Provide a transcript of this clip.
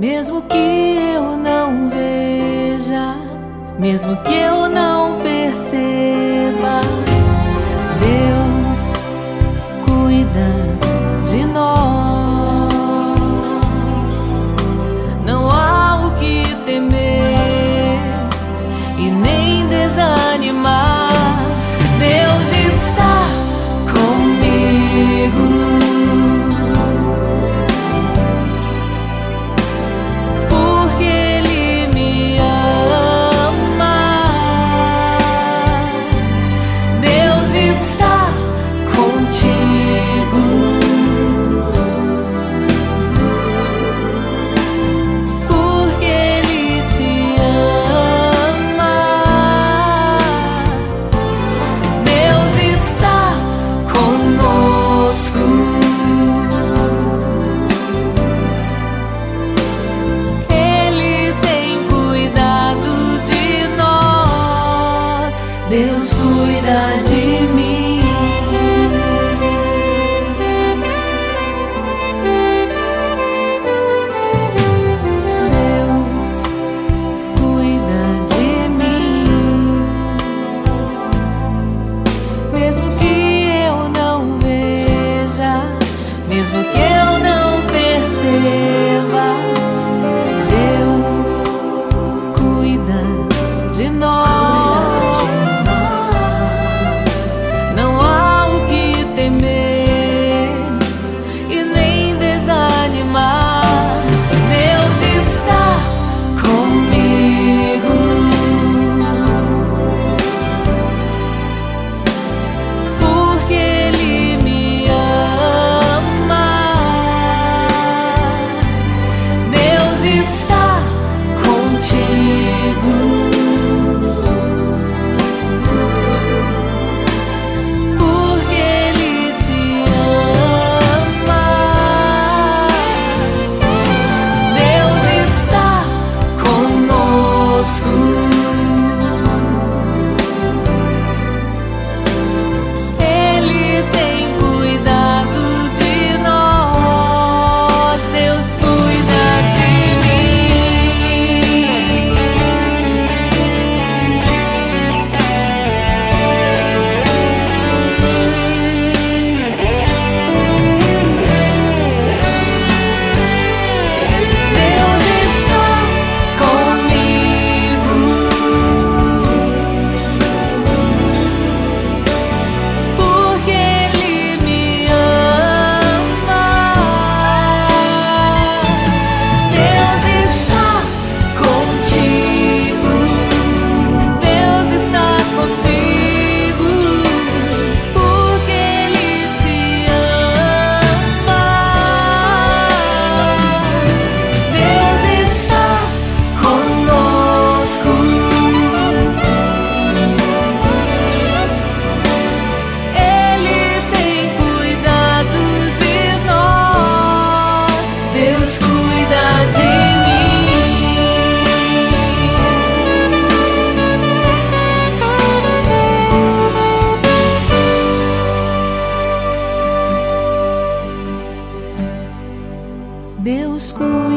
Mesmo que eu não veja, mesmo que eu não perceba, Deus cuida de nós. Não há o que temer e nem desanimar. mesmo que eu não school.